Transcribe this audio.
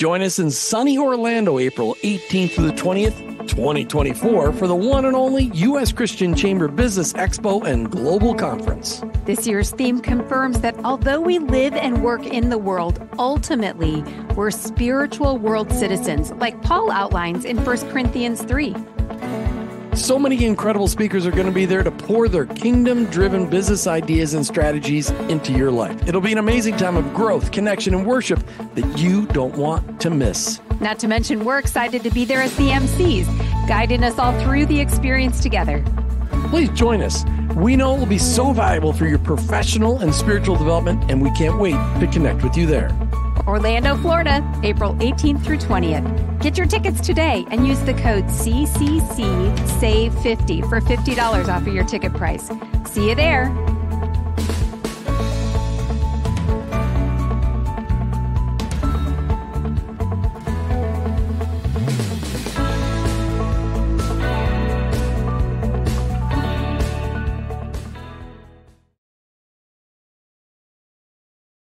Join us in sunny Orlando, April 18th through the 20th 2024 for the one and only U.S. Christian Chamber Business Expo and Global Conference. This year's theme confirms that although we live and work in the world, ultimately we're spiritual world citizens, like Paul outlines in 1 Corinthians 3. So many incredible speakers are going to be there to pour their kingdom driven business ideas and strategies into your life. It'll be an amazing time of growth, connection, and worship that you don't want to miss. Not to mention, we're excited to be there as the MCs, guiding us all through the experience together. Please join us. We know it will be so valuable for your professional and spiritual development, and we can't wait to connect with you there. Orlando, Florida, April 18th through 20th. Get your tickets today and use the code CCC SAVE50 for $50 off of your ticket price. See you there.